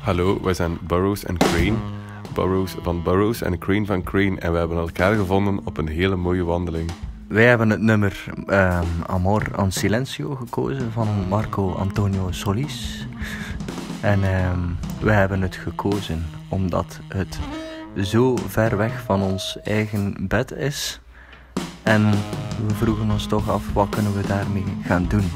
Hallo, wij zijn Burroughs en Crane. Burroughs van Burroughs en Crane van Crane. En we hebben elkaar gevonden op een hele mooie wandeling. Wij hebben het nummer ehm, Amor en Silencio gekozen van Marco Antonio Solis. En ehm, we hebben het gekozen omdat het zo ver weg van ons eigen bed is. En we vroegen ons toch af, wat kunnen we daarmee gaan doen?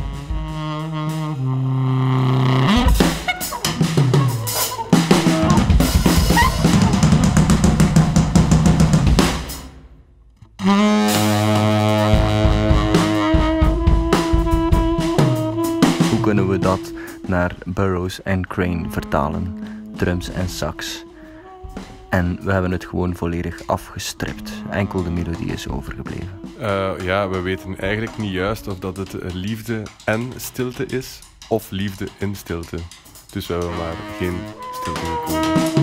Dat naar Burroughs en Crane vertalen? Drums en sax. En we hebben het gewoon volledig afgestript. Enkel de melodie is overgebleven. Eh, ja, we weten eigenlijk niet juist of dat het liefde en stilte is, of liefde in stilte. Dus we hebben maar geen stilte gekozen.